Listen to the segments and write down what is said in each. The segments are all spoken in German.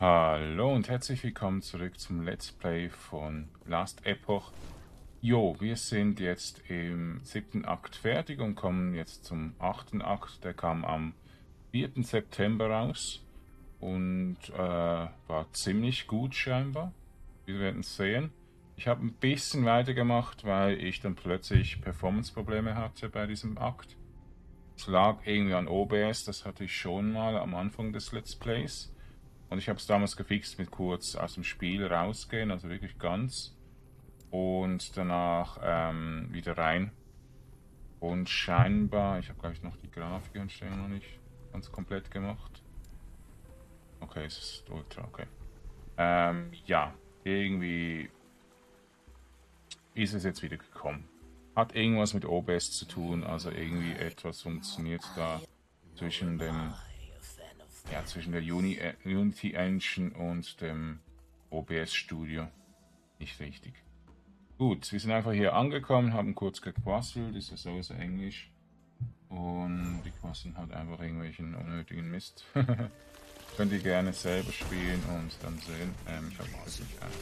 Hallo und herzlich willkommen zurück zum Let's Play von Last Epoch. Jo, wir sind jetzt im siebten Akt fertig und kommen jetzt zum achten Akt. Der kam am 4. September raus und äh, war ziemlich gut scheinbar. Wir werden es sehen. Ich habe ein bisschen weitergemacht, weil ich dann plötzlich Performance-Probleme hatte bei diesem Akt. Es lag irgendwie an OBS, das hatte ich schon mal am Anfang des Let's Plays. Und ich habe es damals gefixt mit kurz aus dem Spiel rausgehen, also wirklich ganz. Und danach ähm, wieder rein. Und scheinbar, ich habe ich noch die Grafikeinstellung noch nicht ganz komplett gemacht. Okay, es ist Ultra, okay. Ähm, ja, irgendwie ist es jetzt wieder gekommen. Hat irgendwas mit OBS zu tun, also irgendwie etwas funktioniert da zwischen dem ja, zwischen der Uni, äh, Unity Engine und dem OBS Studio. Nicht richtig. Gut, wir sind einfach hier angekommen, haben kurz gequasselt, ist ja sowieso Englisch. Und die quasseln halt einfach irgendwelchen unnötigen Mist. Könnt ihr gerne selber spielen und dann sehen. Ähm, ich habe das nicht einfach.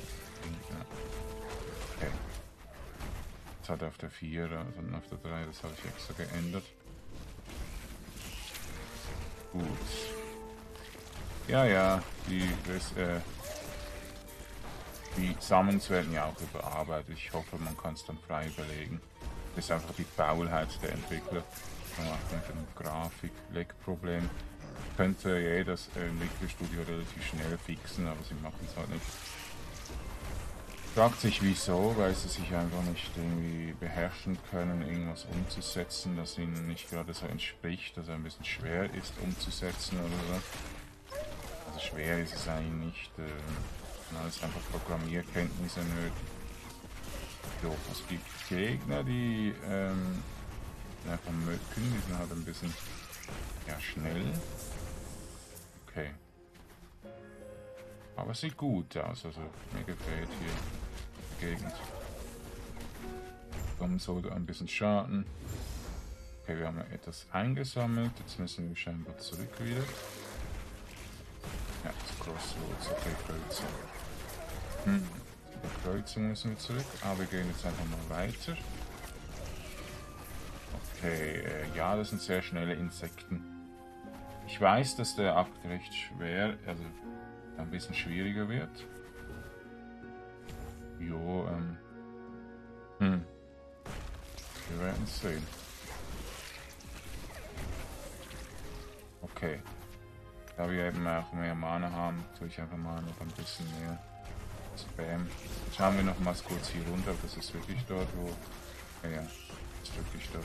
Okay. Jetzt hat er auf der 4, also auf der 3, das habe ich extra geändert. Gut. Ja, ja, die, äh, die Summons werden ja auch überarbeitet. Ich hoffe, man kann es dann frei überlegen. Das ist einfach die Faulheit der Entwickler. Man macht mit dem Grafik-Leg-Problem. Könnte jedes äh, Entwicklerstudio relativ schnell fixen, aber sie machen es halt nicht. Fragt sich wieso, weil sie sich einfach nicht irgendwie beherrschen können, irgendwas umzusetzen, das ihnen nicht gerade so entspricht, dass er ein bisschen schwer ist umzusetzen oder so also schwer ist es eigentlich nicht. Äh, es einfach Programmierkenntnisse nötig. Jo, es gibt Gegner, die ähm, einfach mögen, die sind halt ein bisschen ja, schnell. Okay. Aber es sieht gut aus, also mir gefällt hier die Gegend. Kommen sollte ein bisschen Schaden. Okay, wir haben etwas eingesammelt, jetzt müssen wir scheinbar zurück wieder. Ja, das Crossroads, okay, Kreuzung. Hm. Über Kreuzung müssen wir zurück, aber wir gehen jetzt einfach mal weiter. Okay, äh, ja, das sind sehr schnelle Insekten. Ich weiß, dass der Akt recht schwer, also ein bisschen schwieriger wird. Jo, ähm. Hm. Wir werden sehen. Okay. Da wir eben auch mehr Mana haben, tue ich einfach mal noch ein bisschen mehr Spam. Schauen wir noch mal kurz hier runter, das ist wirklich dort, wo... Ja, ja, ist wirklich dort,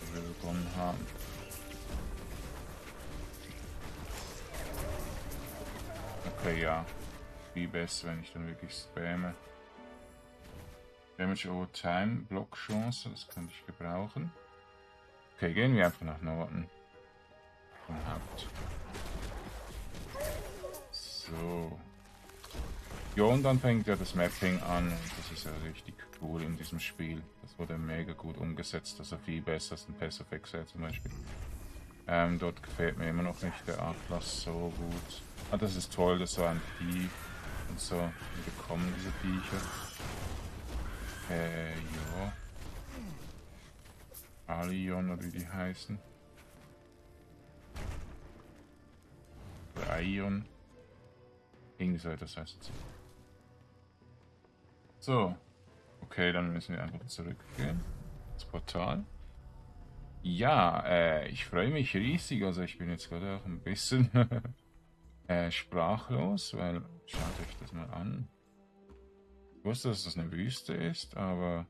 wo wir begonnen haben. Okay, ja. Viel besser, wenn ich dann wirklich spamme. Damage over Time, Blockchance, das könnte ich gebrauchen. Okay, gehen wir einfach nach Norden. Haupt. So. Ja, und dann fängt ja das Mapping an. Das ist ja richtig cool in diesem Spiel. Das wurde mega gut umgesetzt. Also viel besser als ein Pass of Exile zum Beispiel. Ähm, dort gefällt mir immer noch nicht der Atlas so gut. Ah, das ist toll, dass so ein Vieh und so. Wir bekommen diese Viecher. Äh, ja. Alion oder wie die heißen. Ion. Irgendwie so etwas heißt. So. Okay, dann müssen wir einfach zurückgehen. Das Portal. Ja, äh, ich freue mich riesig. Also ich bin jetzt gerade auch ein bisschen äh, sprachlos, weil schaut euch das mal an. Ich wusste, dass das eine Wüste ist, aber...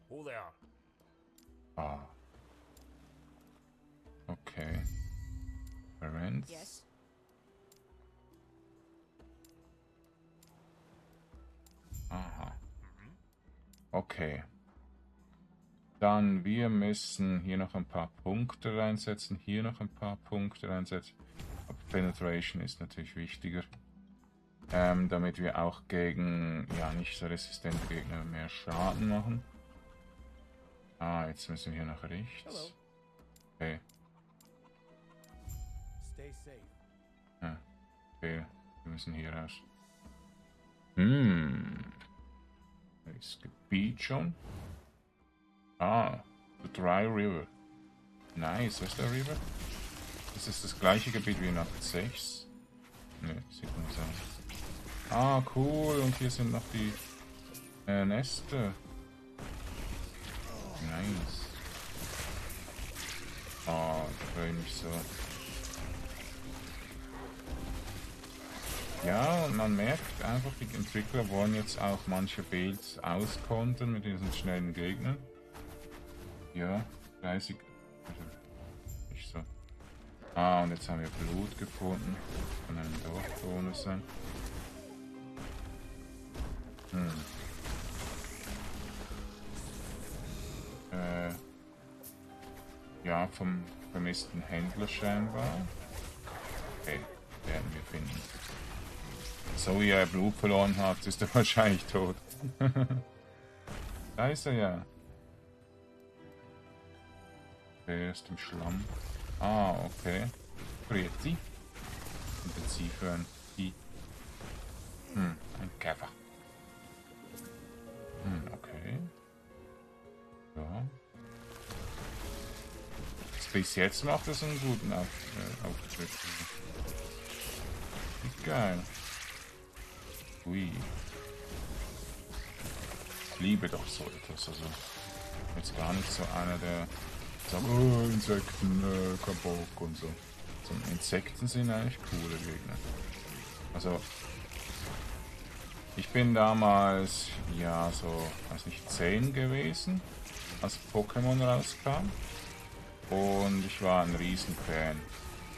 Ah. Okay. Parents. Yes. Aha. Okay. Dann wir müssen hier noch ein paar Punkte reinsetzen, hier noch ein paar Punkte reinsetzen. Aber Penetration ist natürlich wichtiger. Ähm, damit wir auch gegen ja nicht so resistente Gegner mehr Schaden machen. Ah, jetzt müssen wir hier nach rechts. Okay. Ja, okay. Wir müssen hier raus. Hm. Das Gebiet schon. Ah, the Dry River. Nice, was ist der River? Das ist das gleiche Gebiet wie nach 6. Ne, sieht man aus. Ah, cool. Und hier sind noch die äh, Nester. Nice. Oh, ich freue mich so. Ja, und man merkt einfach, die Entwickler wollen jetzt auch manche Builds auskontern mit diesen schnellen Gegnern. Ja, 30. Also nicht so. Ah, und jetzt haben wir Blut gefunden. Von einem Dorfbewohner sein. Hm. Äh. Ja, vom vermissten Händler scheinbar. Okay, werden wir finden. So wie er Blut verloren hat, ist er wahrscheinlich tot. da ist er ja. Er ist im Schlamm. Ah, okay. Grüezi. Intensiv hören. Die. Hm, ein Käfer. Hm, okay. Ja. Bis jetzt macht es einen guten Auf äh, Auftritt. Geil. Ui. Ich liebe doch so etwas. Also, jetzt gar nicht so einer, der sagt, oh, Insekten, äh, kein und so. so. Insekten sind eigentlich coole Gegner. Also, ich bin damals, ja, so, weiß nicht, 10 gewesen, als Pokémon rauskam. Und ich war ein Riesenfan.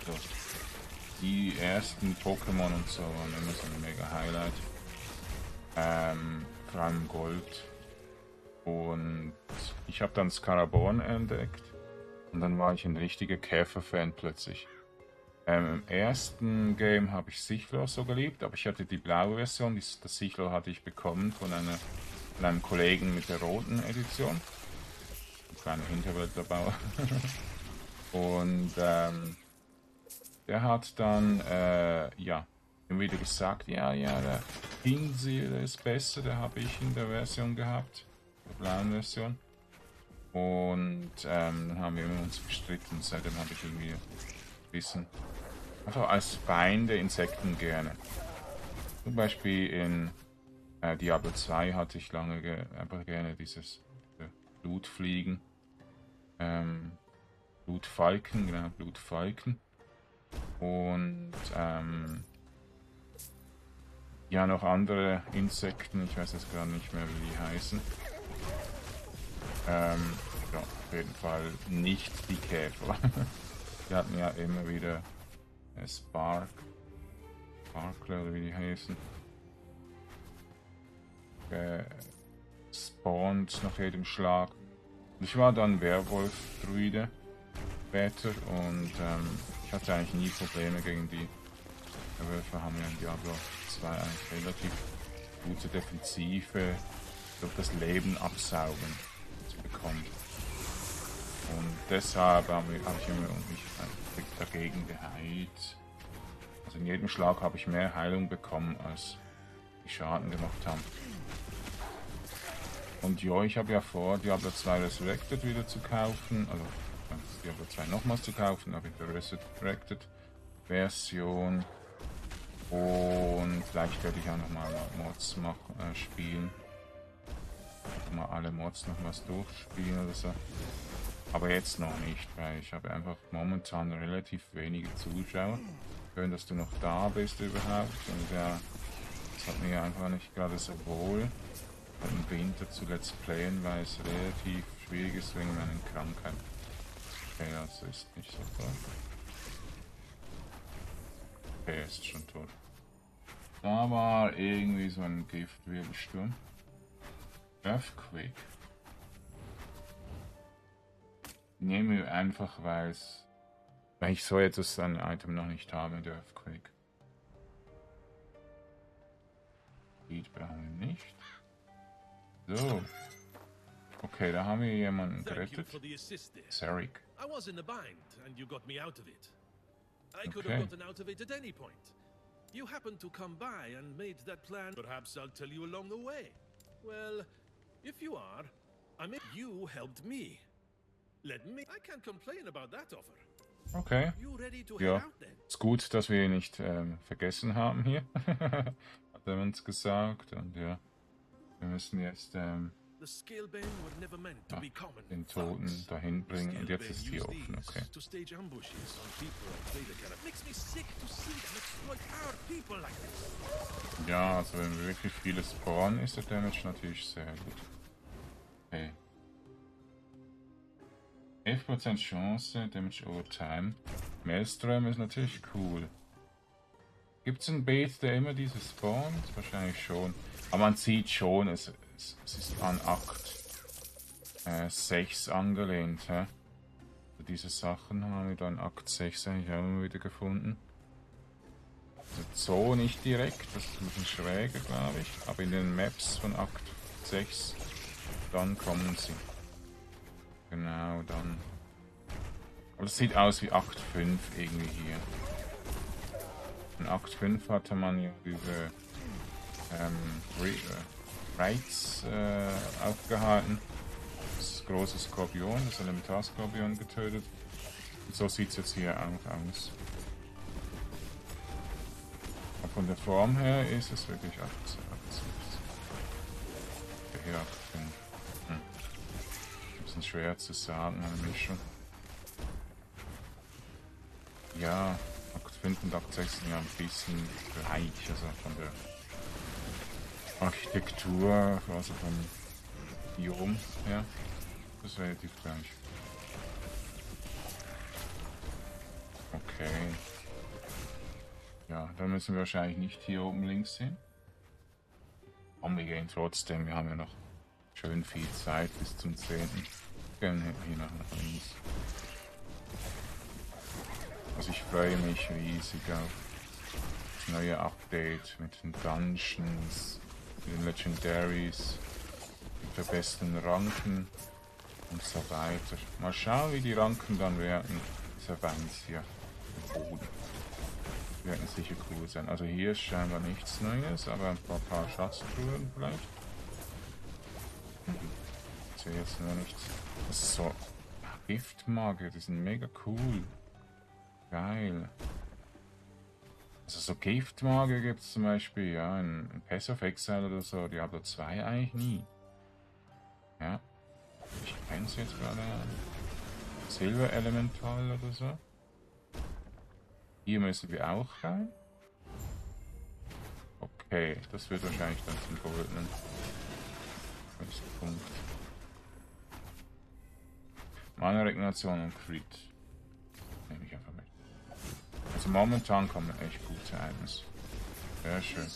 So, die ersten Pokémon und so waren immer so ein mega Highlight. Ähm, vor allem Gold. Und ich habe dann Scaraborn entdeckt. Und dann war ich ein richtiger Käfer-Fan plötzlich. Ähm, Im ersten Game habe ich Sichlor so geliebt, aber ich hatte die blaue Version. Das Sichlor hatte ich bekommen von, einer, von einem Kollegen mit der roten Edition. Ein kleiner Hinterwäldlerbauer. Und ähm, der hat dann, äh, ja, immer wieder gesagt, ja, ja, der Pinsel ist besser, der habe ich in der Version gehabt, der blauen Version. Und ähm, dann haben wir uns gestritten, seitdem habe ich irgendwie ein bisschen, einfach als Feind der Insekten gerne. Zum Beispiel in äh, Diablo 2 hatte ich lange ge einfach gerne dieses äh, Blutfliegen. Ähm, Blutfalken, genau, Blutfalken. Und ähm, ja, noch andere Insekten, ich weiß jetzt gar nicht mehr, wie die heißen. Ähm, ja, auf jeden Fall nicht die Käfer. die hatten ja immer wieder äh, Spark, Sparkler oder wie die heißen. Äh, spawnt nach jedem Schlag. Ich war dann Werwolf-Druide später und ähm, ich hatte eigentlich nie Probleme gegen die Werwölfe, haben ja in Diablo 2 eigentlich relativ gute Defensive durch das Leben absaugen zu bekommen. Und deshalb habe ich immer mich dagegen geheilt. Also in jedem Schlag habe ich mehr Heilung bekommen, als die Schaden gemacht haben. Und ja, ich habe ja vor, Diablo 2 Resurrected wieder zu kaufen. Also Diablo 2 nochmals zu kaufen, habe ich die Resurrected Version. Und vielleicht werde ich auch nochmal Mods machen, äh, spielen. Mal alle Mods nochmals durchspielen oder so. Aber jetzt noch nicht, weil ich habe einfach momentan relativ wenige Zuschauer. Schön, dass du noch da bist überhaupt. Und ja, es hat mir einfach nicht gerade so wohl, im Winter zu Let's Playen, weil es relativ schwierig ist wegen meinen Krankheiten. Okay, das ist nicht so toll. Okay, er ist schon tot. Da war irgendwie so ein Giftwirbelsturm. Earthquake. Nehme ich einfach, weil es... Weil ich so etwas an Item noch nicht habe, der Earthquake. Speed brauchen wir nicht. So. Okay, da haben wir jemanden gerettet. Sarik. I was in a bind, and you got me out of it. I could Okay. have gotten out of it at any point. You happened to come by and made that plan. Perhaps I'll tell you along the way. Well, if you are, I mean, you helped me. Let me. I can't complain about that offer. Okay. You ready to Ja. head out then? Ist gut, dass wir ihn nicht ähm, vergessen haben hier. Hat er uns gesagt. Und ja, wir müssen jetzt ähm, Den Toten dahin bringen. Und jetzt ist hier offen, okay. Ja, also wenn wir wirklich viele spawnen, ist der Damage natürlich sehr gut. Okay. 11% Chance, Damage over Time. Maelstrom ist natürlich cool. Gibt es ein Beet, der immer diese spawnt? Wahrscheinlich schon. Aber man sieht schon, es, es, es ist an Akt äh, 6 angelehnt. Hä? Also diese Sachen haben wir dann Akt 6 eigentlich auch immer wieder gefunden. Also so nicht direkt, das ist ein bisschen schräger, glaube ich. Aber in den Maps von Akt 6, dann kommen sie. Genau, dann. Aber das sieht aus wie Akt 5 irgendwie hier. In Akt 5 hatte man ja diese ähm, Re Raids äh, aufgehalten. Das große Skorpion, das Elementarskorpion getötet. Und so sieht es jetzt hier auch aus. Aber von der Form her ist es wirklich 8, 8 Der hier 8, 5. Hm. Ein bisschen schwer zu sagen, eine Mischung. Ja, Akt 5 und Akt 6 sind ja ein bisschen gleich, also von der Architektur, also vom Biom her. Das ist relativ gleich. Okay. Ja, dann müssen wir wahrscheinlich nicht hier oben links hin. Aber wir gehen trotzdem, wir haben ja noch schön viel Zeit bis zum 10. Wir gehen hier nach links. Also ich freue mich riesig auf das neue Update mit den Dungeons, den Legendaries, mit verbesserten Ranken und so weiter. Mal schauen, wie die Ranken dann werden. Dieser Vans hier im Boden. Die werden sicher cool sein. Also hier ist scheinbar nichts Neues, aber ein paar, paar Schatztruhen vielleicht. Ich sehe jetzt nur nichts. Das ist so Giftmagier, die sind mega cool. Geil. Also so Giftmagier gibt es zum Beispiel, ja, in, in Pass of Exile oder so, Diablo 2 eigentlich nie. Ja. Ich kenne es jetzt gerade. Silver Elemental oder so. Hier müssen wir auch rein. Okay, das wird wahrscheinlich dann zum goldenen Punkt. Mana Regeneration und Crit. Also momentan kommen echt gute Items. Sehr schön.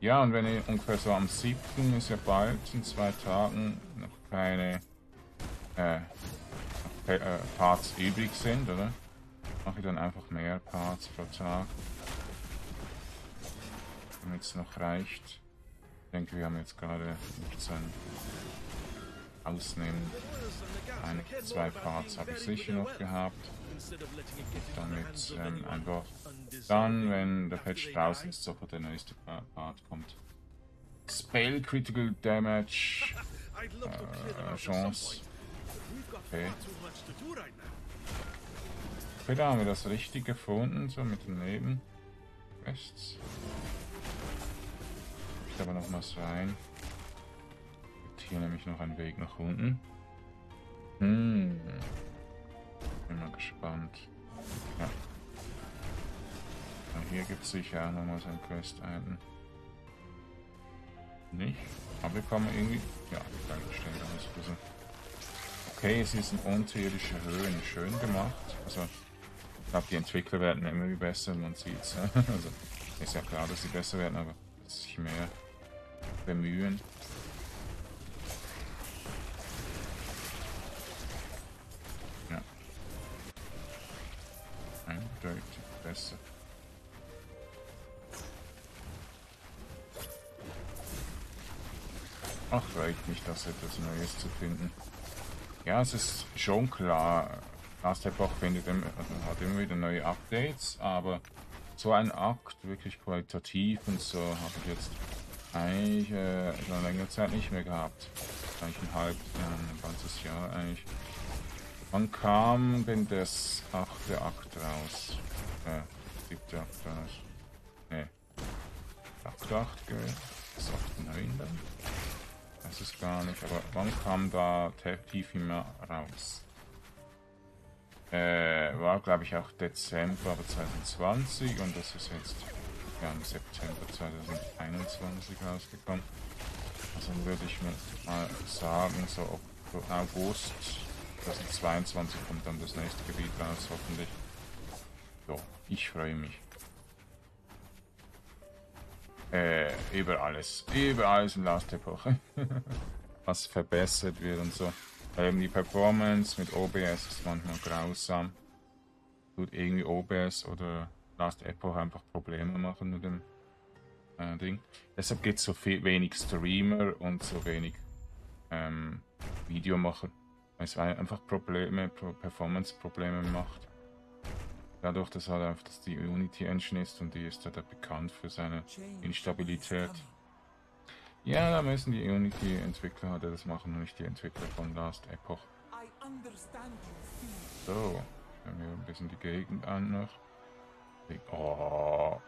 Ja, und wenn ihr ungefähr so am 7. ist ja bald, in zwei Tagen, noch keine äh, noch äh, Parts übrig sind, oder? Mache ich dann einfach mehr Parts pro Tag. Damit es noch reicht. Ich denke, wir haben jetzt gerade nicht so ein Ausnehmen. Ein, zwei Parts habe ich sicher noch gehabt. Damit ähm, einfach dann, wenn der Patch draußen ist, sofort der nächste Pa- Part kommt. Spell Critical Damage. Äh, Chance. Okay. Okay, da haben wir das richtig gefunden, so mit dem Neben. Rechts. Ich aber noch was rein. Hier nämlich noch einen Weg nach unten. Hm. Bin mal gespannt. Ja. hier gibt es sicher auch nochmal so ein Quest-Item. Nicht? Aber wir kommen irgendwie. Ja, steht alles ein bisschen. Okay, es ist in unterirdische Höhen. Schön gemacht. Also, ich glaube, die Entwickler werden immer besser, man sieht's. also, ist ja klar, dass sie besser werden, aber sich mehr bemühen. Eindeutig besser. Ach, freut mich, das etwas Neues zu finden. Ja, es ist schon klar, Last Epoch findet immer, also hat immer wieder neue Updates, aber so ein Akt, wirklich qualitativ und so, habe ich jetzt eigentlich äh, schon längere Zeit nicht mehr gehabt. Eigentlich ein halb, ja, ein ganzes Jahr eigentlich. Wann kam denn das achte Akt raus? Äh, siebte Akt raus? Ne. Akt 8 gewesen? Das 8 9 dann? Das ist gar nicht, aber wann kam da Tifima raus? Äh, war glaube ich auch Dezember 2020 und das ist jetzt ja, im September 2021 rausgekommen. Also würde ich mal sagen, so August 2022 kommt dann das nächste Gebiet raus, hoffentlich. So, ich freue mich. Äh, über alles. Über alles in Last Epoche. Was verbessert wird und so. Ähm, die Performance mit OBS ist manchmal grausam. Tut irgendwie OBS oder Last Epoch einfach Probleme machen mit dem äh, Ding. Deshalb gibt es so viel, wenig Streamer und so wenig ähm, Videomacher. Weil es einfach Probleme, Performance-Probleme macht. Dadurch, dass halt einfach dass die Unity Engine ist und die ist halt bekannt für seine Instabilität. Ja, da müssen die Unity-Entwickler halt das machen und nicht die Entwickler von Last Epoch. So, haben wir ein bisschen die Gegend an noch. Oh,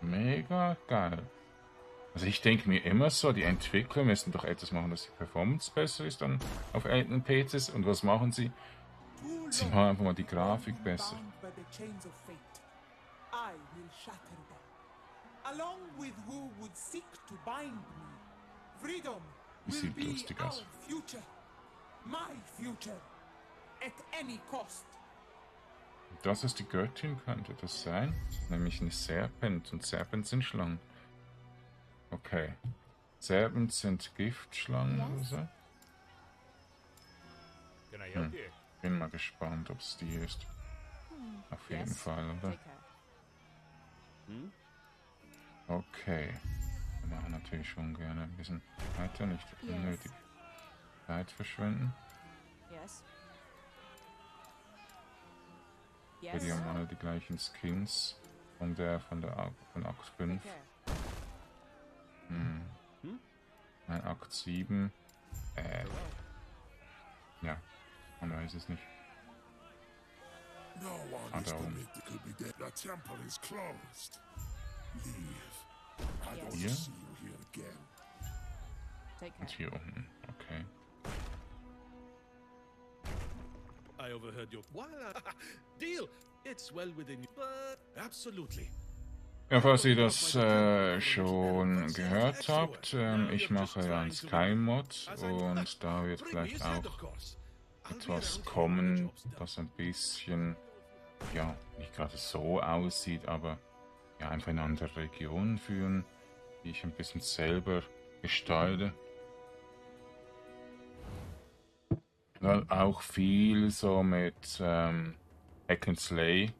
mega geil. Also ich denke mir immer so, die Entwickler müssen doch etwas machen, dass die Performance besser ist dann auf älteren PCs. Und was machen sie? Sie machen einfach mal die Grafik besser. My future, at any cost. Das ist die Göttin, könnte das sein? Nämlich eine Serpent und Serpents sind Schlangen. Okay. Serpents sind Giftschlangen oder so. Hm. Bin mal gespannt, ob es die ist. Auf jeden Fall, oder? Hm? Okay. Wir machen natürlich schon gerne ein bisschen weiter, nicht unnötig Zeit verschwenden. Yes. Yes. Die haben alle die gleichen Skins von der von der von Akt 5. Hm. hm? Ein Akt 7. Äh. Ja, man weiß es nicht. Ah, da oben. Hier? Und hier unten, okay. I overheard your deal. It's well within you, but absolutely. Ja, falls ihr das äh, schon gehört habt, äh, ich mache ja einen Sky-Mod und da wird vielleicht auch etwas kommen, das ein bisschen, ja, nicht gerade so aussieht, aber ja, einfach in andere Regionen führen, die ich ein bisschen selber gestalte. Weil auch viel so mit ähm, Hack and Slay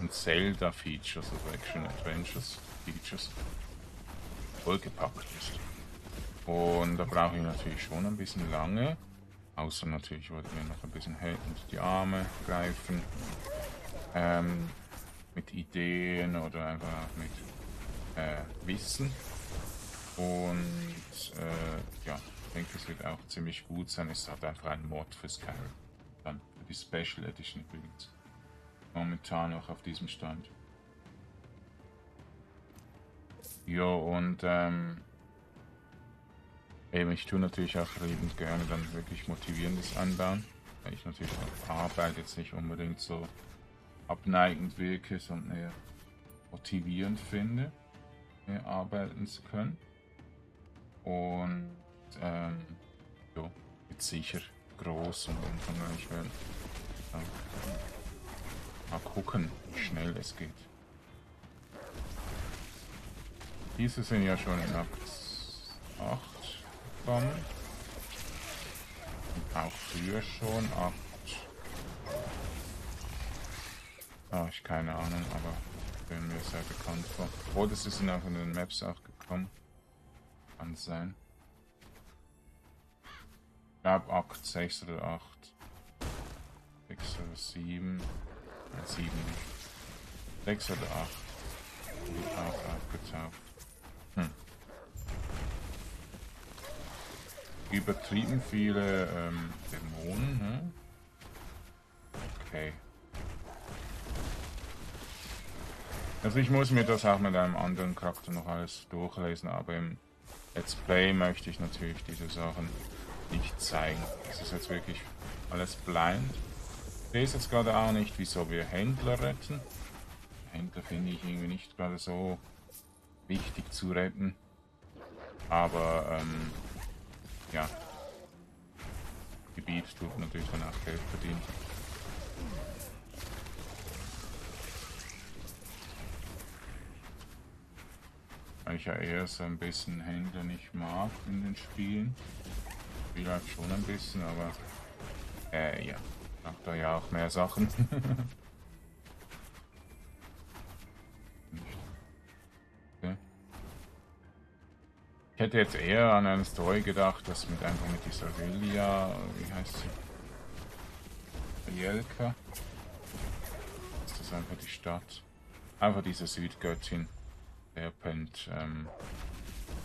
und Zelda Features, also Action Adventures Features, vollgepackt ist. Und da brauche ich natürlich schon ein bisschen lange. Außer natürlich wollte mir noch ein bisschen unter die Arme greifen. Ähm, mit Ideen oder einfach mit äh, Wissen. Und äh, ja, ich denke, es wird auch ziemlich gut sein. Es hat einfach ein Mod für Skyrim. Dann für die Special Edition übrigens. Momentan noch auf diesem Stand. Jo, und ähm, eben, ich tue natürlich auch liebend gerne dann wirklich motivierendes anbauen. Weil ich natürlich auf Arbeit jetzt nicht unbedingt so abneigend wirke, sondern eher motivierend finde, mehr arbeiten zu können. Und ähm, ja, wird sicher groß und umfangreich werden. Mal gucken, wie schnell es geht. Diese sind ja schon in Akt 8 gekommen. Und auch früher schon, Akt Ah, ich keine Ahnung, aber bin mir sehr bekannt vor. Oh, das ist in den Maps auch gekommen. Kann sein. Ich glaube Akt 6 oder 8. 6 oder 7. Nein, 7 nicht. 6 oder 8. Und auch abgetaucht. Hm. Übertrieben viele ähm, Dämonen, hm? Okay. Also ich muss mir das auch mit einem anderen Charakter noch alles durchlesen, aber im Let's Play möchte ich natürlich diese Sachen nicht zeigen. Das ist jetzt wirklich alles blind. Ich weiß jetzt gerade auch nicht, wieso wir Händler retten. Händler finde ich irgendwie nicht gerade so wichtig zu retten. Aber, ähm, ja. Gebiet tut natürlich dann auch Geld verdienen. Weil ich ja eher so ein bisschen Händler nicht mag in den Spielen. Vielleicht schon ein bisschen, aber äh, ja. Macht da ja auch mehr Sachen. Ich hätte jetzt eher an eine Story gedacht, dass mit einfach mit dieser Lilia, wie heißt sie? Jelka. Ist das einfach die Stadt? Einfach diese Südgöttin. Serpent ähm,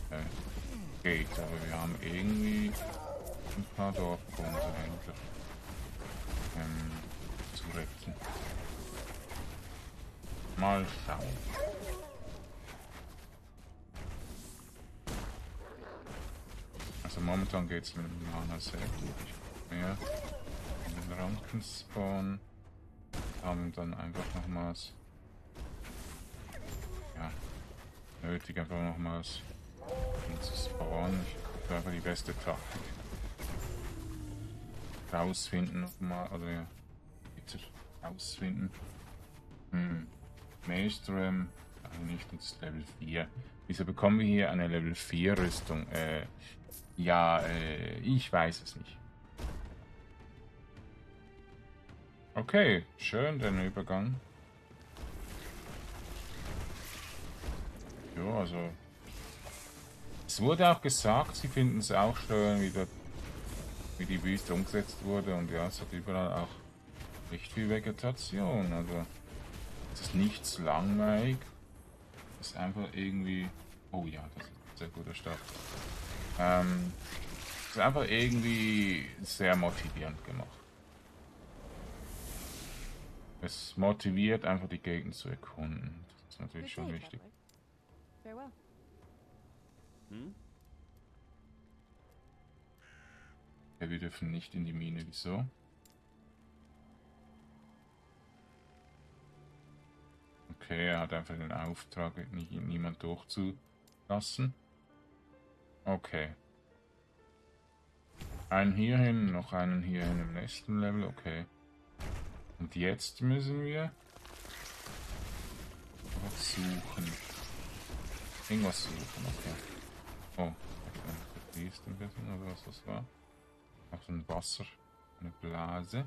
äh, geht, aber wir haben irgendwie ein paar Dorfgründe Händler ähm, zu retten. Mal schauen. Also momentan geht es mit dem Mana sehr gut. Mehr in den Ranken spawnen. Haben dann einfach nochmals ja, nötig, einfach nochmals ihn zu spawnen. Ich einfach die beste Taktik. Rausfinden nochmal, oder ja, bitte rausfinden. Hm. Maelstrom, also nicht ins Level 4. Wieso bekommen wir hier eine Level 4 Rüstung? Äh, ja, äh, ich weiß es nicht. Okay, schön, den Übergang. Ja, also. Es wurde auch gesagt, sie finden es auch schön, wie, der, wie die Wüste umgesetzt wurde. Und ja, es hat überall auch nicht viel Vegetation. Also, es ist nichts langweilig. Es ist einfach irgendwie. Oh ja, das ist ein sehr guter Start. Ähm, es ist einfach irgendwie sehr motivierend gemacht. Es motiviert einfach die Gegend zu erkunden. Das ist natürlich schon wichtig. Farewell. Hm? Ja, wir dürfen nicht in die Mine. Wieso? Okay, er hat einfach den Auftrag, nie, niemand durchzulassen. Okay. Einen hierhin, noch einen hierhin im nächsten Level, okay. Und jetzt müssen wir was suchen. Irgendwas suchen, okay. Oh, ich fließt ein bisschen, oder was das war. Auch so ein Wasser, eine Blase.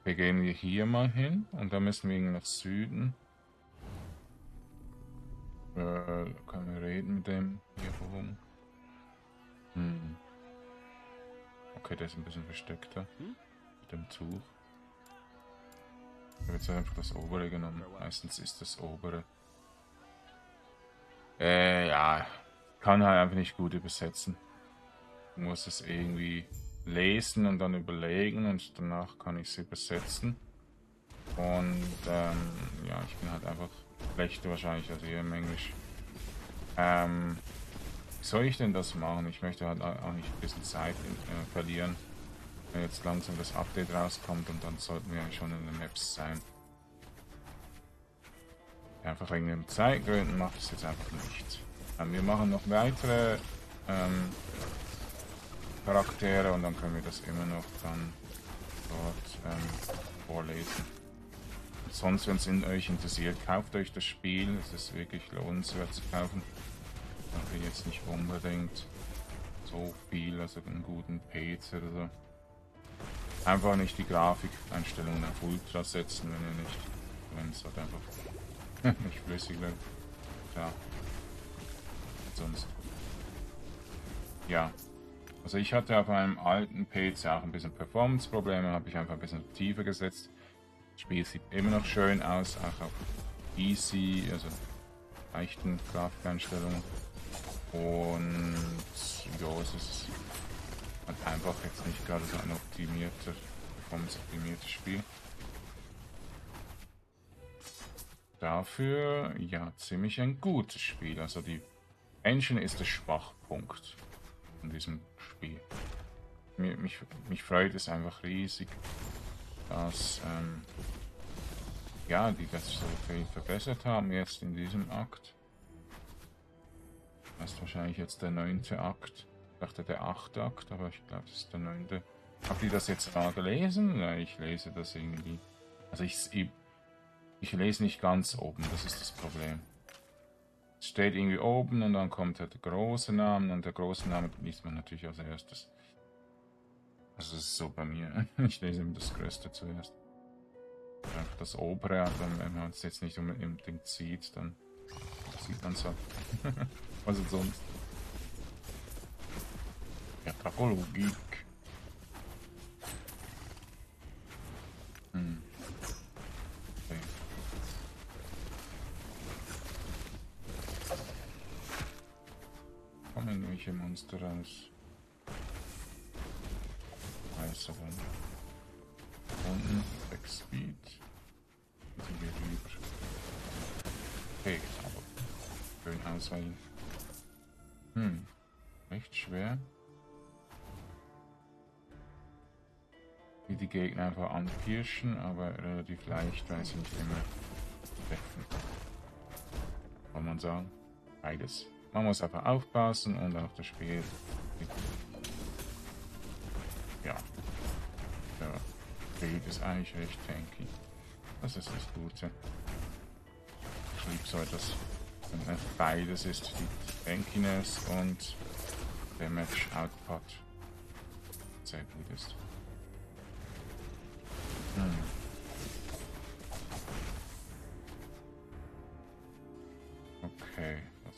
Okay, gehen wir hier mal hin und dann müssen wir irgendwie nach Süden. Äh, können wir reden mit dem hier oben? Hm. Okay, der ist ein bisschen versteckter. Hm? Mit dem Tuch. Ich habe jetzt einfach das obere genommen. Meistens ist das obere. Äh, ja. Kann halt einfach nicht gut übersetzen. Muss es irgendwie lesen und dann überlegen und danach kann ich es übersetzen. Und ähm, ja, ich bin halt einfach schlechter wahrscheinlich als ihr im Englisch. Ähm, wie soll ich denn das machen? Ich möchte halt auch nicht ein bisschen Zeit äh, verlieren, wenn jetzt langsam das Update rauskommt und dann sollten wir schon in den Maps sein. Einfach wegen den Zeitgründen macht es jetzt einfach nicht. Ähm, wir machen noch weitere ähm, Charaktere und dann können wir das immer noch dann dort ähm, vorlesen. Und sonst, wenn es in euch interessiert, kauft euch das Spiel. Es ist wirklich lohnenswert zu kaufen. Aber jetzt nicht unbedingt so viel, also einen guten PC oder so. Einfach nicht die Grafikeinstellungen auf Ultra setzen, wenn ihr nicht, wenn es halt einfach nicht flüssig läuft. Ja. Sonst. Ja. Also ich hatte auf einem alten PC auch ein bisschen Performance-Probleme, habe ich einfach ein bisschen tiefer gesetzt. Das Spiel sieht immer noch schön aus, auch auf easy, also leichten Grafikeinstellungen. Und ja, es ist halt einfach jetzt nicht gerade so ein optimierter, performance-optimiertes Spiel. Dafür, ja, ziemlich ein gutes Spiel. Also die Engine ist der Schwachpunkt in diesem Spiel. Mich, mich, mich freut es einfach riesig, dass ähm, ja, die das so viel verbessert haben jetzt in diesem Akt. Das ist wahrscheinlich jetzt der neunte Akt. Ich dachte der achte Akt, aber ich glaube, es ist der neunte. Habt ihr das jetzt mal gelesen? Ja, ich lese das irgendwie. Also ich, ich, ich lese nicht ganz oben, das ist das Problem. Steht irgendwie oben und dann kommt halt der große Name und der große Name liest man natürlich als erstes. Also das ist so bei mir. Ich lese immer das Größte zuerst. Einfach das obere, aber wenn man es jetzt nicht unbedingt sieht, dann sieht man es halt. Was ist sonst? Ja, aber nicht. Unten, 6 Speed. Sind wir rüber. Okay, aber schön ausweichen. Hm, recht schwer. Wie die Gegner einfach anpirschen, aber relativ leicht, weil sie nicht immer treffen. Kann man sagen. Beides. Man muss einfach aufpassen und auch das Spiel. Ja. Der Bild ist eigentlich recht tanky. Das ist das Gute. Ich liebe so etwas wenn beides ist, die Tankiness und Damage Output sehr gut ist. Hm.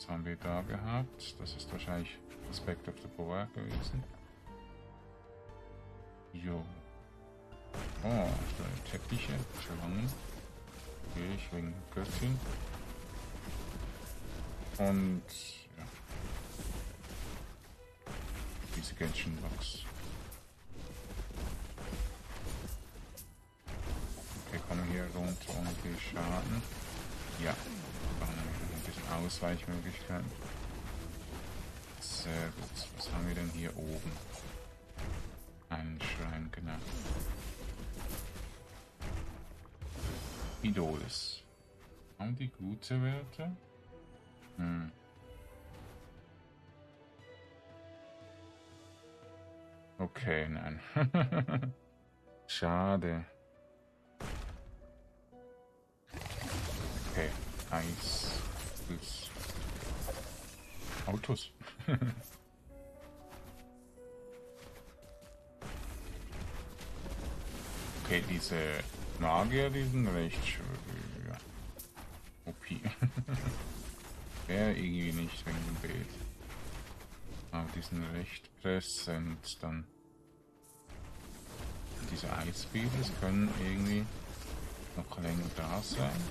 Was haben wir da gehabt? Das ist wahrscheinlich Aspect of the Boa gewesen. Jo. Oh, so Teppiche, Schlangen. Okay, ich wegen Göttin. Und ja. Diese Genshin Box. Okay, kommen hier runter ohne viel Schaden. Ja, dann haben wir ein bisschen Ausweichmöglichkeiten. Sehr gut. Was haben wir denn hier oben? Einen Schrein, genau. Idoles. Haben die gute Werte? Hm. Okay, nein. Schade. Okay, Eis. Plus. Autos. okay, diese Magier, die sind recht ja, OP. Wäre irgendwie nicht wegen dem Bild. Aber die sind recht präsent dann. Diese Eisbeatles können irgendwie noch länger da sein.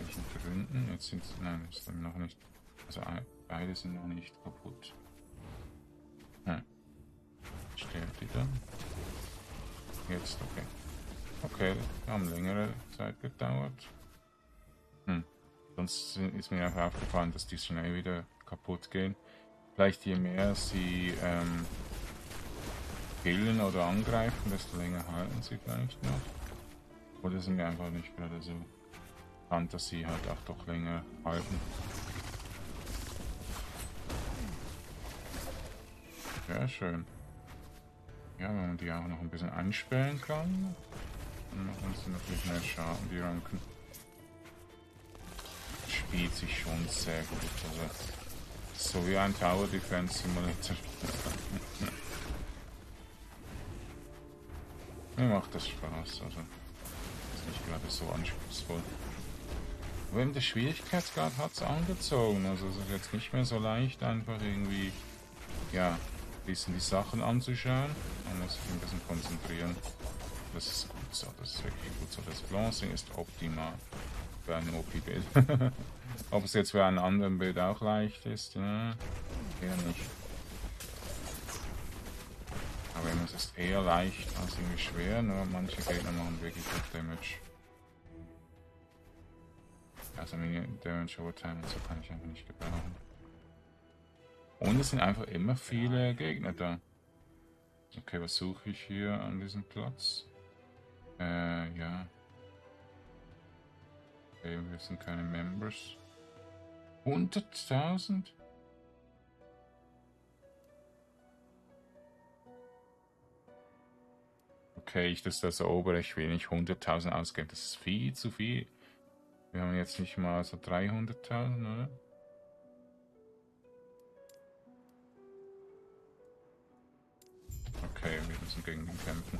Welchen Gründen? Jetzt sind sie. Nein, ist dann noch nicht. Also beide sind noch nicht kaputt. Hm. Stirbt die dann? Jetzt, okay. Okay, haben längere Zeit gedauert. Hm. Sonst ist mir einfach aufgefallen, dass die schnell wieder kaputt gehen. Vielleicht je mehr sie ähm, killen oder angreifen, desto länger halten sie vielleicht noch. Oder sind wir einfach nicht gerade so Fantasie halt auch doch länger halten. Sehr schön. Ja, wenn man die auch noch ein bisschen einsperren kann, dann machen sie natürlich mehr Schaden, die Ranken spielt sich schon sehr gut. Also, so wie ein Tower Defense Simulator. Mir macht das Spaß, also ist nicht gerade so anspruchsvoll. Eben der Schwierigkeitsgrad hat es angezogen, also es ist jetzt nicht mehr so leicht, einfach irgendwie, ja, bisschen die Sachen anzuschauen. Man muss sich ein bisschen konzentrieren. Das ist gut so, das ist wirklich gut so. Das Balancing ist optimal für ein OP-Bild. Ob es jetzt für einen anderen Bild auch leicht ist, ja, eher nicht. Aber es ist eher leicht als irgendwie schwer, nur manche Gegner machen wirklich gut Damage. Also Minion Damage Overtime und so kann ich einfach nicht gebrauchen. Und es sind einfach immer viele Gegner da. Okay, was suche ich hier an diesem Platz? Äh, ja. Okay, wir sind keine Members. 100.000? Okay, ich das das obere, ich will nicht 100.000 ausgeben, das ist viel zu viel. Wir haben jetzt nicht mal so 300.000, oder? Okay, wir müssen gegen den kämpfen.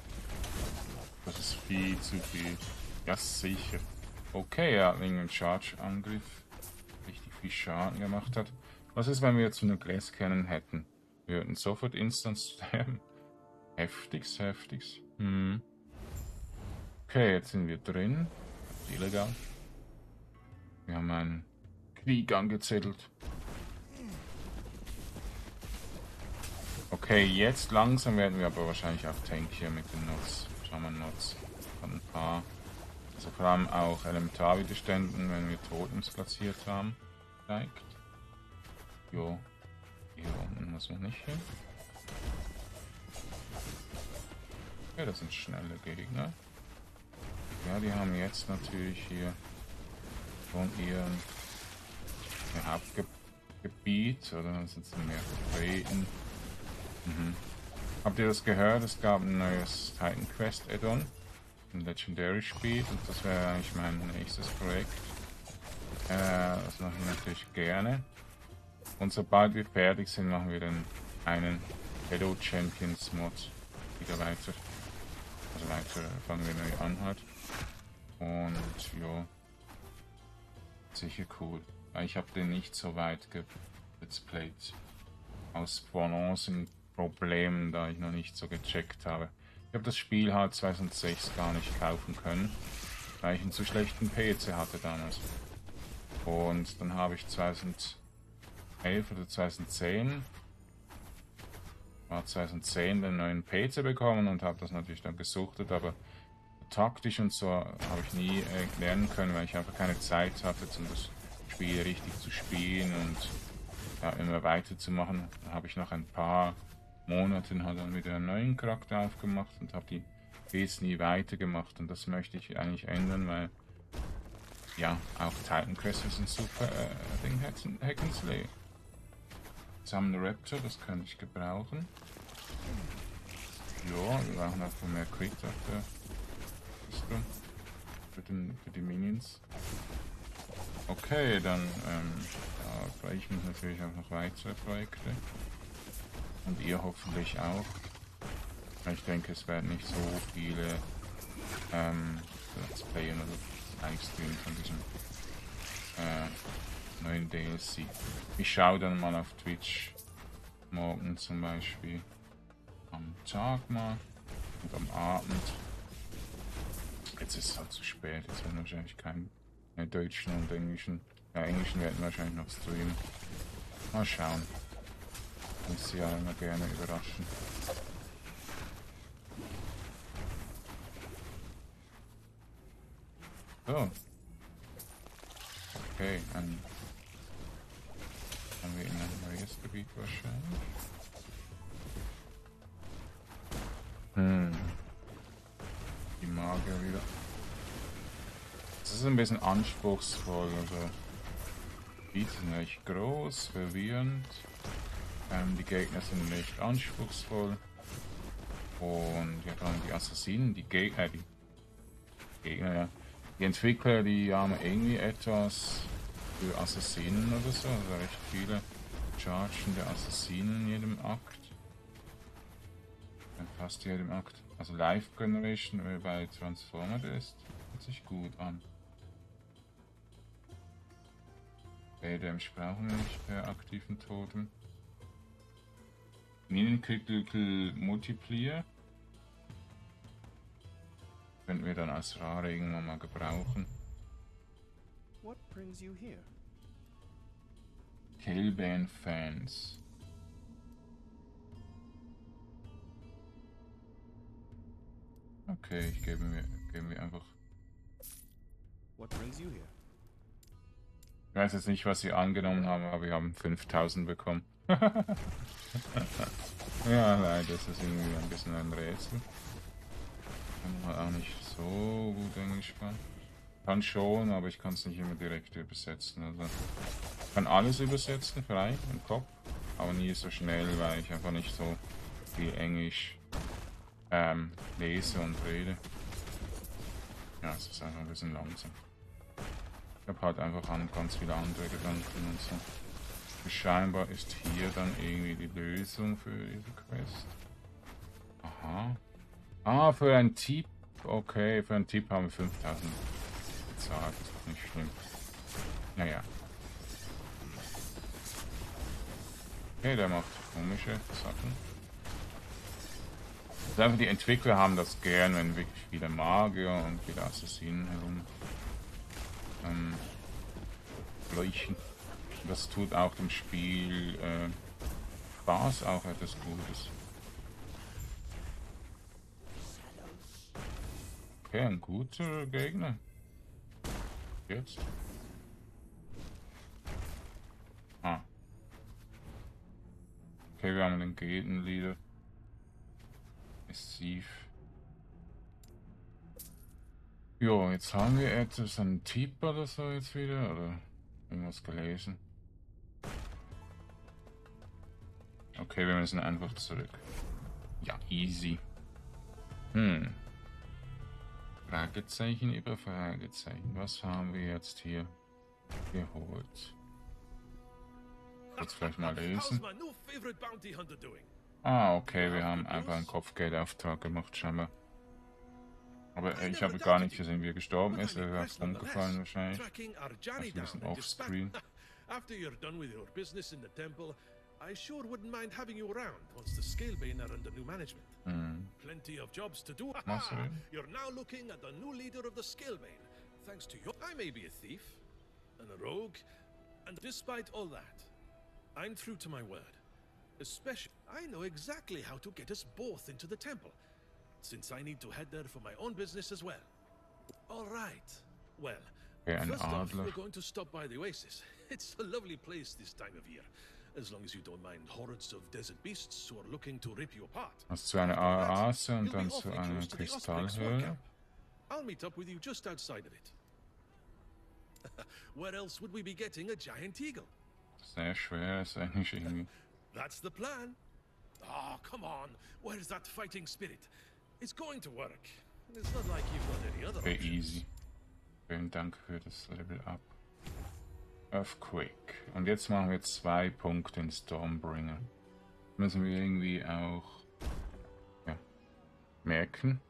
Das ist viel zu viel. Ja, sicher. Okay, er hat einen Charge-Angriff richtig viel Schaden gemacht hat. Was ist, wenn wir jetzt eine Glasscannon hätten? Wir würden sofort instant sterben. Heftigs, heftigs. Hm. Okay, jetzt sind wir drin. Illegal. Wir haben einen Krieg angezettelt. Okay, jetzt langsam werden wir aber wahrscheinlich auch tankier mit den Nuts. Schauen wir Nuts. Ein paar. Also vor allem auch Elementarwiderständen, wenn wir Totems platziert haben. Zeigt. Jo. Hier unten muss man nicht hin. Ja, das sind schnelle Gegner. Ja, die haben jetzt natürlich hier von ihrem Hauptgebiet, oder sind es mehr Vertreten. Mhm. Habt ihr das gehört? Es gab ein neues Titan Quest Add-on, ein Legendary Spiel, und das wäre eigentlich mein nächstes Projekt. Äh, das mache ich natürlich gerne. Und sobald wir fertig sind, machen wir dann einen Shadow Champions Mod wieder weiter. Also weiter fangen wir neu an halt. Und ja, sicher cool. Ich habe den nicht so weit geplayt. Aus Balancen Problemen, da ich noch nicht so gecheckt habe. Ich habe das Spiel halt 2006 gar nicht kaufen können, weil ich einen zu schlechten PC hatte damals. Und dann habe ich 2011 oder 2010 war 2010 den neuen PC bekommen und habe das natürlich dann gesuchtet, aber taktisch und so habe ich nie äh, lernen können, weil ich einfach keine Zeit hatte, um das Spiel richtig zu spielen und ja, immer weiterzumachen. Da habe ich noch ein paar Monaten hat dann wieder einen neuen Charakter aufgemacht und habe die Bs nie weitergemacht und das möchte ich eigentlich ändern, weil ja, auch Titan Quest ist ein super äh, Ding Hack'n'Slay. Summon Raptor, das kann ich gebrauchen. Ja, wir brauchen einfach mehr Crit auf der Liste. Für, den, für die Minions. Okay, dann ähm, da mich natürlich auch noch weitere Projekte. Und ihr hoffentlich auch. Ich denke, es werden nicht so viele ähm, Let's Play oder Livestream von diesem äh, neuen DLC. Ich schaue dann mal auf Twitch morgen zum Beispiel am Tag mal und am Abend. Jetzt ist es halt zu spät, jetzt werden wahrscheinlich keine deutschen und englischen. Ja, englischen werden wahrscheinlich noch streamen. Mal schauen mich sie ja immer gerne überraschen. So. Okay, dann haben wir in ein neues Gebiet wahrscheinlich. Hm. Die Magier wieder. Das ist ein bisschen anspruchsvoll, also die sind echt groß, verwirrend. Ähm, die Gegner sind nicht anspruchsvoll. Und ja, dann die Assassinen, die Gegner, äh, die Gegner, ja. Die Entwickler, die haben irgendwie etwas für Assassinen oder so, also recht viele Chargen der Assassinen in jedem Akt. In fast jedem Akt. Also Live Generation bei Transformer ist, hört sich gut an. BDM brauchen wir nicht per aktiven Toten. Minenkritical Multiplier. Könnten wir dann als Rare irgendwann mal gebrauchen. What brings you here? Tailbane Fans. Okay, ich gebe mir, gebe mir einfach. What brings you here? Ich weiß jetzt nicht, was sie angenommen haben, aber wir haben 5000 bekommen. ja, leider ist das irgendwie ein bisschen ein Rätsel. Kann man auch nicht so gut Englisch kann. Kann schon, aber ich kann es nicht immer direkt übersetzen. Also ich kann alles übersetzen, frei im Kopf, aber nie so schnell, weil ich einfach nicht so viel Englisch ähm, lese und rede. Ja, es ist einfach ein bisschen langsam. Ich habe halt einfach an ganz viele andere Gedanken und so. Scheinbar ist hier dann irgendwie die Lösung für diese Quest. Aha. Ah, für einen Tipp. Okay, für einen Tipp haben wir 5000 bezahlt. Ist nicht schlimm. Naja. Okay, der macht komische Sachen. Also einfach die Entwickler haben das gern, wenn wirklich viele Magier und viele Assassinen herum ähm, leuchten. Das tut auch dem Spiel äh, Spaß, auch etwas Gutes. Okay, ein guter Gegner. Jetzt. Ah. Okay, wir haben den Gegenleader. Massiv. Jo, jetzt haben wir etwas, einen Tipp oder so jetzt wieder, oder irgendwas gelesen. Okay, wir müssen einfach zurück. Ja, easy. Hm. Fragezeichen über Fragezeichen. Was haben wir jetzt hier geholt? Jetzt vielleicht mal lesen. Ah, okay, wir haben einfach einen Kopfgeldauftrag gemacht, scheinbar. Aber ich habe gar nicht gesehen, wie er gestorben ist. Er ist umgefallen wahrscheinlich. ein bisschen offscreen. After you're done with your business in the temple, I sure wouldn't mind having you around once the Scalebane are under new management. Mm. Plenty of jobs to do. You're now looking at the new leader of the Scalebane. Thanks to you, I may be a thief and a rogue, and despite all that, I'm true to my word. Especially, I know exactly how to get us both into the temple, since I need to head there for my own business as well. All right. Well, yeah, first off, we're going to stop by the oasis. It's a lovely place this time of year. As long as you don't mind hordes of desert beasts who are looking to rip you apart. Hast du eine Oase und dann zu einer Kristallhöhle? I'll meet up with you just outside of it. Where else would we be getting a giant eagle? Sehr schwer ist eigentlich irgendwie. That's the plan. Oh, come on. Where's that fighting spirit? It's going to work. It's not like you've got any other Okay, options. easy. Vielen Dank für das Level Up. Earthquake. Und jetzt machen wir zwei Punkte in Stormbringer. Müssen wir irgendwie auch ja, merken.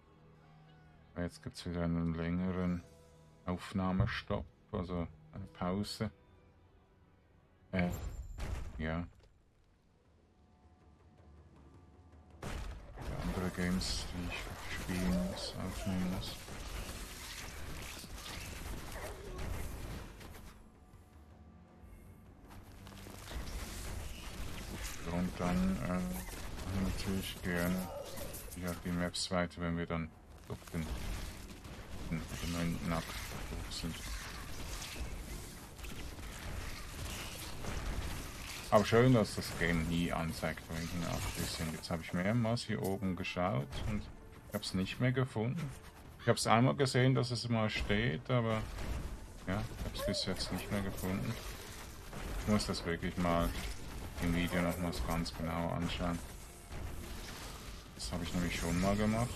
Jetzt gibt es wieder einen längeren Aufnahmestopp, also eine Pause. Äh, ja. Andere Games, die ich spielen muss, aufnehmen muss. Und dann äh, natürlich gerne ja, die Maps weiter, wenn wir dann auf den, den, den neuen Nack sind. Aber schön, dass das Game nie anzeigt, wenn ich ein sind. Jetzt habe ich mehrmals hier oben geschaut und habe es nicht mehr gefunden. Ich habe es einmal gesehen, dass es mal steht, aber ja, ich habe es bis jetzt nicht mehr gefunden. Ich muss das wirklich mal im Video nochmals ganz genau anschauen. Das habe ich nämlich schon mal gemacht.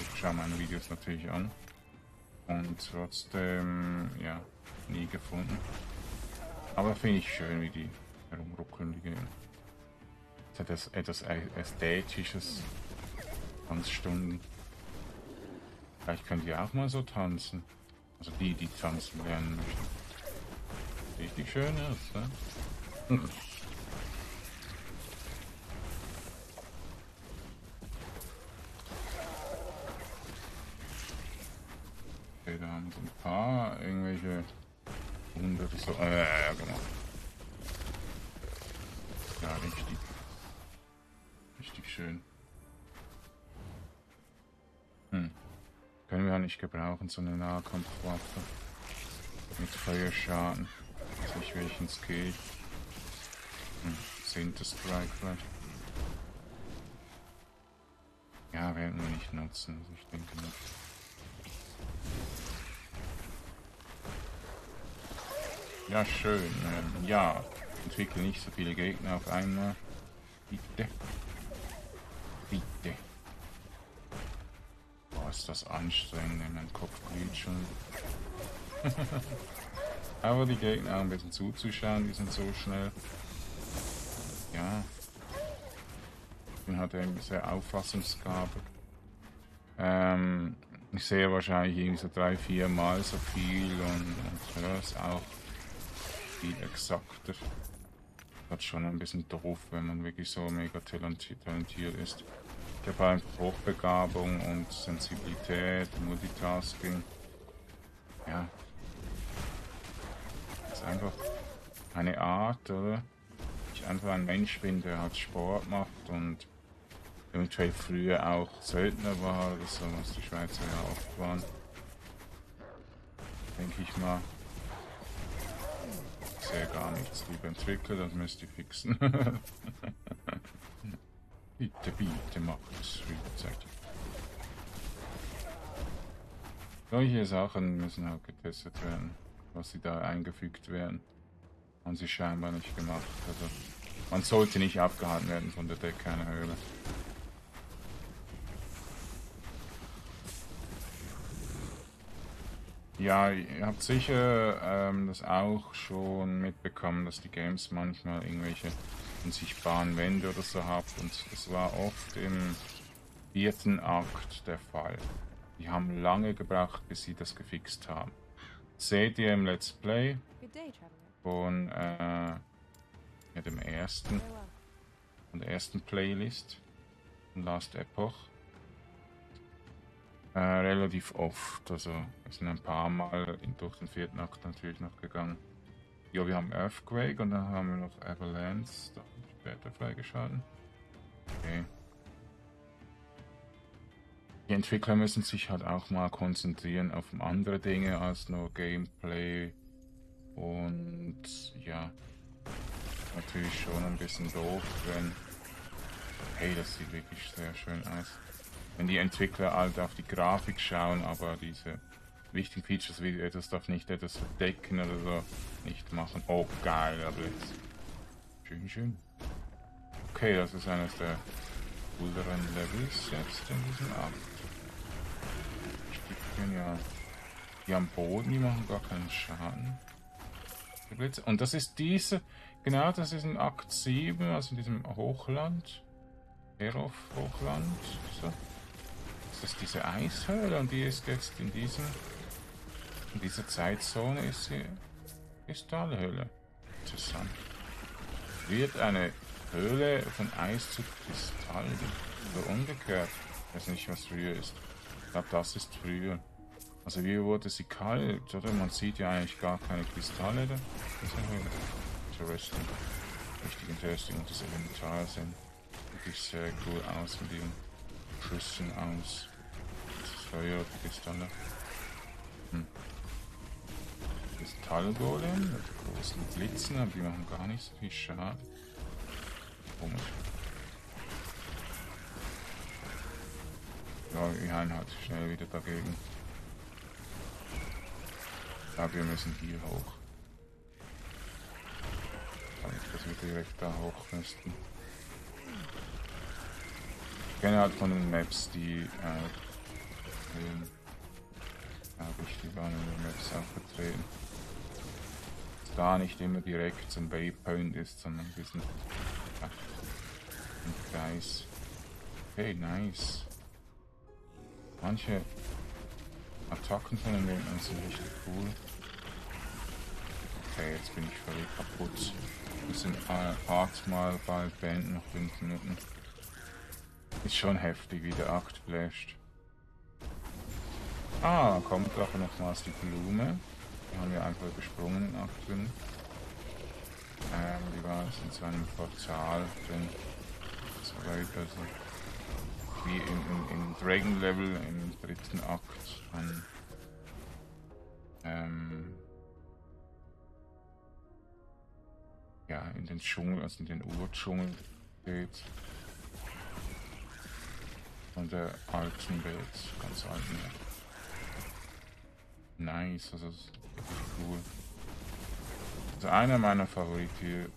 Ich schaue meine Videos natürlich an. Und trotzdem, ja, nie gefunden. Aber finde ich schön, wie die herumruckelige, es hat das, etwas Ästhetisches, Tanzstunden. Vielleicht könnt ihr auch mal so tanzen. Also die, die tanzen lernen möchten. Richtig schön ist, ne? Okay, da haben so ein paar irgendwelche hunderte so. Äh, genau. Ja, richtig. Richtig schön. Hm. Können wir ja nicht gebrauchen, so eine Nahkampfwaffe. Mit Feuerschaden. Weiß nicht welchen Skill. Hm. Zehnte Strike vielleicht. Ja, werden wir nicht nutzen, also ich denke nicht. Ja, schön. Ähm, ja, entwickle nicht so viele Gegner auf einmal. Bitte. Bitte. Boah, ist das anstrengend, mein Kopf glüht schon. Aber die Gegner ein bisschen zuzuschauen, die sind so schnell. Ja. Ich bin halt irgendwie sehr Auffassungsgabe. Ähm, ich sehe wahrscheinlich irgendwie so drei, vier Mal so viel und, und höre es auch viel exakter. Ist schon ein bisschen doof, wenn man wirklich so mega talentiert ist. Ich habe einfach Hochbegabung und Sensibilität, Multitasking. Ja. Das ist einfach eine Art, oder? Ich einfach ein Mensch bin, der halt Sport macht und eventuell früher auch Söldner war oder so, was die Schweizer ja oft waren. Denke ich mal sehe gar nichts. Lieber Entwickler, das müsst ihr fixen. bitte, bitte macht es rechtzeitig. Solche Sachen müssen halt getestet werden, was sie da eingefügt werden. Haben sie scheinbar nicht gemacht. Also man sollte nicht abgehalten werden von der Decke einer Höhle. Ja, ihr habt sicher ähm, das auch schon mitbekommen, dass die Games manchmal irgendwelche unsichtbaren Wände oder so haben. Und es war oft im vierten Akt der Fall. Die haben lange gebraucht, bis sie das gefixt haben. Seht ihr im Let's Play von äh, ja, dem ersten, von der ersten Playlist von Last Epoch. Äh, relativ oft, also wir sind ein paar Mal durch den vierten Akt natürlich noch gegangen. Ja, wir haben Earthquake und dann haben wir noch Avalanche dann später freigeschalten. Okay. Die Entwickler müssen sich halt auch mal konzentrieren auf andere Dinge als nur Gameplay. Und ja, natürlich schon ein bisschen doof, wenn... Hey, das sieht wirklich sehr schön aus wenn die Entwickler halt auf die Grafik schauen, aber diese wichtigen Features wie etwas darf nicht etwas verdecken oder so nicht machen. Oh geil, aber jetzt. Schön, schön. Okay, das ist eines der cooleren Levels jetzt in diesem Akt. ja. Die am Boden, die machen gar keinen Schaden. Und das ist diese, genau, das ist in Akt 7, also in diesem Hochland. Erof Hochland. So. Das ist diese Eishöhle und die ist jetzt in diesem in dieser Zeitzone ist sie Kristallhöhle. Interessant. Wird eine Höhle von Eis zu Kristall oder umgekehrt? Ich weiß nicht, was früher ist. Ich glaube, das ist früher. Also wie wurde sie kalt, oder? Man sieht ja eigentlich gar keine Kristalle da. Interesting. Richtig interesting. Und das Elementar sehen wirklich sehr cool aus mit ihren Schüssen aus Feuer Kristalle. Hm. Kristallgolem mit großen Blitzen, aber die machen gar nicht so viel Schaden. Komisch. Ja, wir heilen halt schnell wieder dagegen. Glaube, wir müssen hier hoch. Damit, wir direkt da hoch müssten. Ich kenne halt von den Maps, die äh, Film habe ich die waren in der Maps auch vertreten. Gar nicht immer direkt zum Waypoint ist, sondern ein bisschen ach, im Kreis. Okay, nice. Manche Attacken von den Gegnern sind richtig cool. Okay, jetzt bin ich völlig kaputt. Wir sind hart mal bald beenden, noch 5 Minuten. Ist schon heftig, wie der Akt flasht. Ah, kommt auch nochmals die Blume. Die haben wir einfach übersprungen Akt 5. Ähm, die war in so einem Portal drin. So weit, also wie im, Dragon Level im dritten Akt dann ähm, ja, in den Dschungel, also in den Urdschungel geht. Von der alten Welt, ganz alten. Nice, das ist cool. Also einer meiner Favoriten,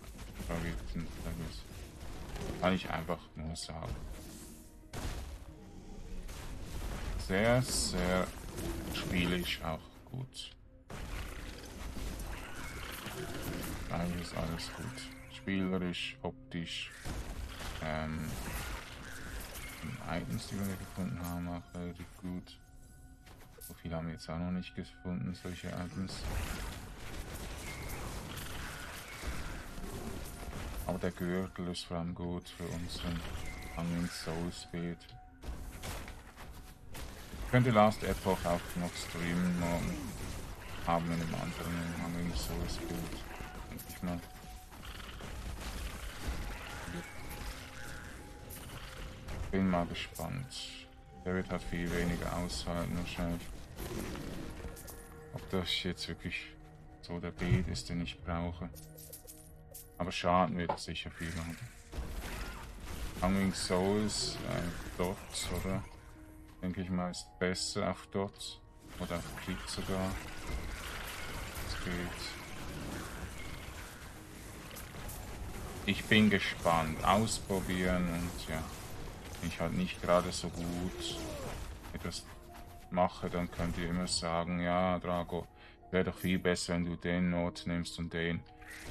Favoriten kann ich einfach nur sagen. Sehr, sehr spielig auch gut. Eigentlich ist alles gut. Spielerisch, optisch. Ähm, die Items, die wir gefunden haben, auch relativ gut. So viel haben wir jetzt auch noch nicht gefunden, solche Items. Aber der Gürtel ist vor allem gut für unseren Hanging Soul Speed. Ich könnte Last Epoch auch noch streamen morgen. Haben in einem anderen Hanging Soul Speed ich mal. Bin mal gespannt. Der wird halt viel weniger aushalten wahrscheinlich. Ob das jetzt wirklich so der Beet ist, den ich brauche. Aber Schaden wird sicher viel machen. Hunging Souls, äh, Dots, oder? Denke ich mal, ist besser auf Dots. Oder auf Klick sogar. Das geht. ich bin gespannt. Ausprobieren und ja, ich halt nicht gerade so gut etwas mache, dann könnt ihr immer sagen, ja, Drago, wäre doch viel besser, wenn du den Not nimmst und den.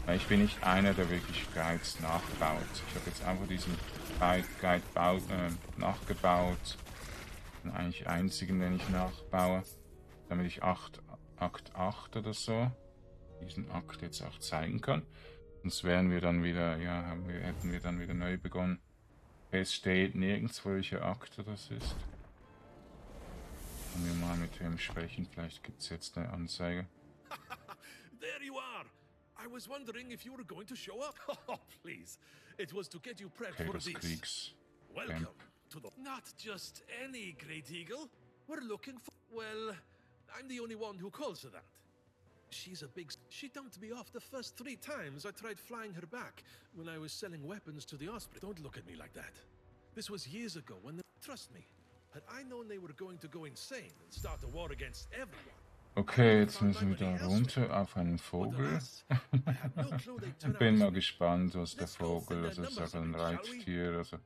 Weil ich bin nicht einer, der wirklich Guides nachbaut. Ich habe jetzt einfach diesen Guide, Guide äh, nachgebaut. Den eigentlich einzigen, den ich nachbaue. Damit ich 8, Akt 8 oder so diesen Akt jetzt auch zeigen kann. Sonst wären wir dann wieder, ja, wir, hätten wir dann wieder neu begonnen. Es steht nirgends, welcher Akte das ist. Können wir mal mit dem sprechen, vielleicht gibt es jetzt eine Anzeige. There you are! I was wondering if you were going to show up. Oh, please. It was to get you prepped okay, for this. Kriegs Welcome to the... Not just any Great Eagle. We're looking for... Well, I'm the only one who calls her that. She's a big... She dumped me off the first three times I tried flying her back when I was selling weapons to the Osprey. Don't look at me like that. This was years ago when they... Trust me. Had I known they were going to go insane and start a war against everyone... Okay, jetzt müssen wir da runter auf einen Vogel. Bin mal gespannt, was der Vogel, also ist ein Reittier, also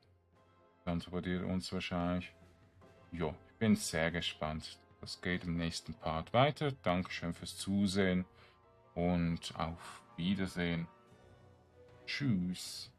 transportiert uns wahrscheinlich. Jo, ich bin sehr gespannt. Das geht im nächsten Part weiter. Dankeschön fürs Zusehen und auf Wiedersehen. Tschüss.